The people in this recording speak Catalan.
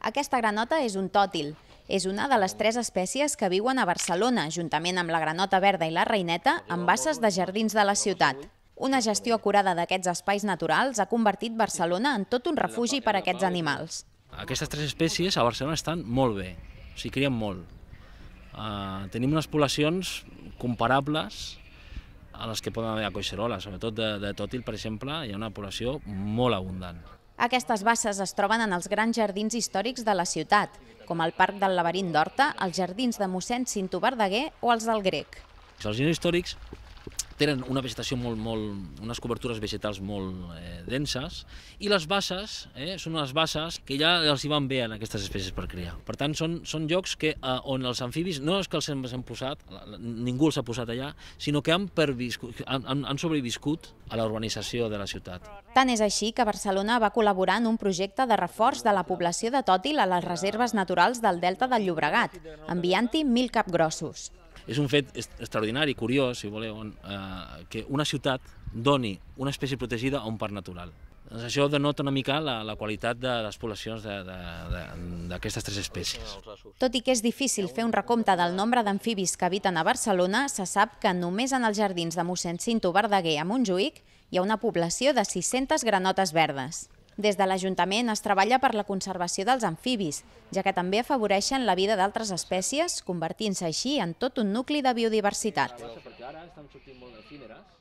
Aquesta granota és un tòtil. És una de les tres espècies que viuen a Barcelona, juntament amb la granota verda i la reineta, en basses de jardins de la ciutat. Una gestió acurada d'aquests espais naturals ha convertit Barcelona en tot un refugi per a aquests animals. Aquestes tres espècies a Barcelona estan molt bé, sigui, crien molt. Uh, tenim unes poblacions comparables a les que poden haver a Coixerola, sobretot de, de tòtil, per exemple, hi ha una població molt abundant. Aquestes basses es troben en els grans jardins històrics de la ciutat, com el Parc del Laberint d'Horta, els jardins de mossèn Cinto Verdaguer o els del Grec. Els jardins històrics tenen una vegetació molt, molt, unes cobertures vegetals molt eh, denses i les basses eh, són unes basses que ja els hi van bé en aquestes espècies per criar. Per tant, són, són llocs que, eh, on els amfibis no és que els hem, posat, ningú els ha posat allà, sinó que han, han, han sobreviscut a la urbanització de la ciutat. Tant és així que Barcelona va col·laborar en un projecte de reforç de la població de tòtil a les reserves naturals del Delta del Llobregat, enviant-hi mil capgrossos és un fet extraordinari, curiós, si voleu, eh, que una ciutat doni una espècie protegida a un parc natural. Doncs això denota una mica la, la qualitat de les poblacions d'aquestes tres espècies. Tot i que és difícil fer un recompte del nombre d'amfibis que habiten a Barcelona, se sap que només en els jardins de mossèn Cinto Verdaguer a Montjuïc hi ha una població de 600 granotes verdes. Des de l'Ajuntament es treballa per la conservació dels amfibis, ja que també afavoreixen la vida d'altres espècies, convertint-se així en tot un nucli de biodiversitat. Ara estan sortint molt d'efímeres